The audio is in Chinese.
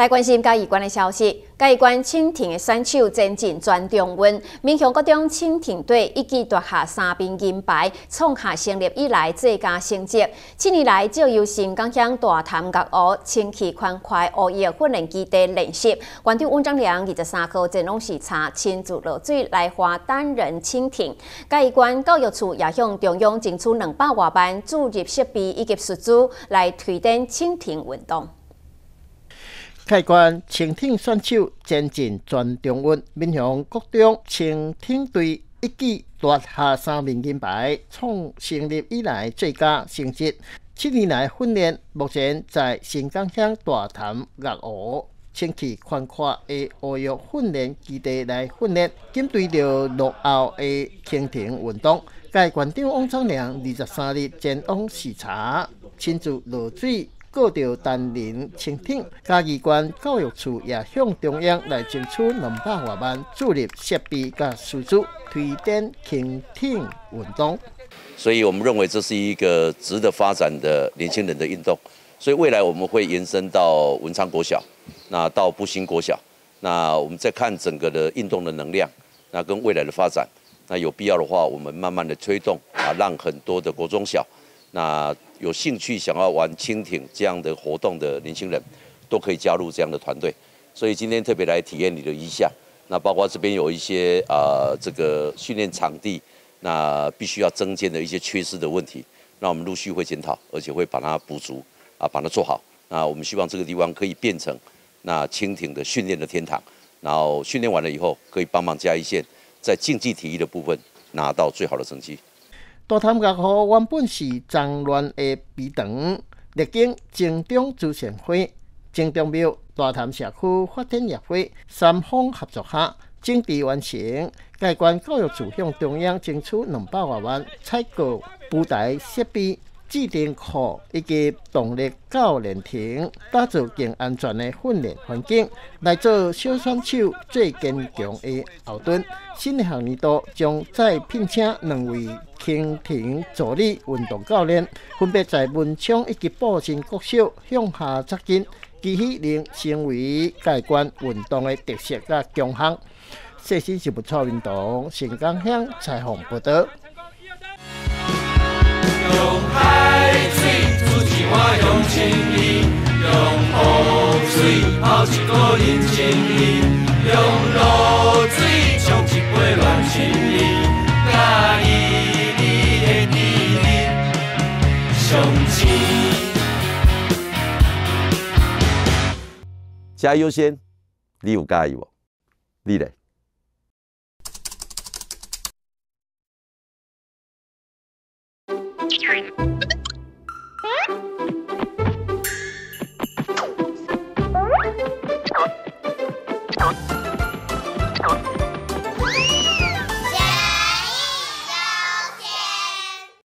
来关心嘉义关的消息，嘉义关蜻蜓的选手前进全中运，民雄各中蜻蜓队一举夺下三面银牌，创下成立以来最佳成绩。七年来，就由新港乡大潭角湖清气宽快学业训练基地练习。关长温章良二十三号前往视察，亲自落水来划单人蜻蜓。嘉义关教育处也向中央争取两百万班注入设备以及师资，来推动蜻蜓运动。开关蜻蜓选手前进全中运，面向国中蜻蜓队一举夺下三面金牌，创成立以来最佳成绩。七年来训练，目前在新港乡大潭乐湖清气宽阔的学育训练基地来训练，针对着落后的蜻蜓运动。该馆长王昌良二十三日前往视察，亲自落水。各着单人蜻蜓，嘉义县教育处也向中央来争取两百万万注入设备甲资，推展蜻蜓运动。所以我们认为这是一个值得发展的年轻人的运动。所以未来我们会延伸到文昌国小，那到布兴国小，那我们再看整个的运动的能量，那跟未来的发展，那有必要的话，我们慢慢的推动啊，让很多的国中小。那有兴趣想要玩蜻蜓这样的活动的年轻人，都可以加入这样的团队。所以今天特别来体验你的一下。那包括这边有一些啊，这个训练场地，那必须要增建的一些缺失的问题，那我们陆续会检讨，而且会把它补足啊，把它做好。那我们希望这个地方可以变成那蜻蜓的训练的天堂。然后训练完了以后，可以帮忙加一线，在竞技体育的部分拿到最好的成绩。大潭乐湖原本是脏乱的祠堂，历经城中慈善会、城中庙、大潭社区发展协会三方合作下，整治完成。该关教育处向中央争取两百万元采购舞台设备。制定课以及动力教练亭，打造更安全的训练环境，来做小选手最坚强的后盾。新的学年度将再聘请两位蜻蜓助理运动教练，分别在文昌以及布新国小向下扎根，期许能成为该关运动的特色甲强项。细心是不错运动，新港乡采访报道。一个人情意，用露水冲一杯暖心意，甲伊你的甜蜜相亲。加优先，你有介意无？你嘞？Discord.